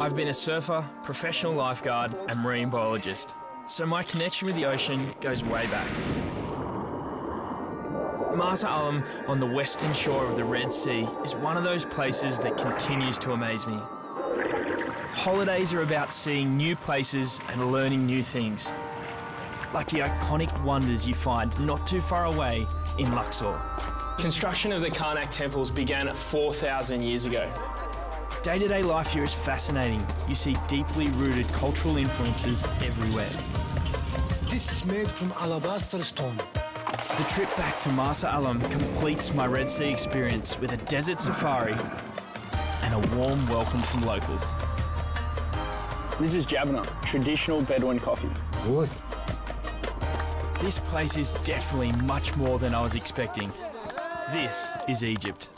I've been a surfer, professional lifeguard, and marine biologist, so my connection with the ocean goes way back. Marsa Alam on the western shore of the Red Sea is one of those places that continues to amaze me. Holidays are about seeing new places and learning new things, like the iconic wonders you find not too far away in Luxor. Construction of the Karnak temples began 4,000 years ago. Day to day life here is fascinating. You see deeply rooted cultural influences everywhere. This is made from alabaster stone. The trip back to Marsa Alam completes my Red Sea experience with a desert safari and a warm welcome from locals. This is Jabana, traditional Bedouin coffee. Good. This place is definitely much more than I was expecting. This is Egypt.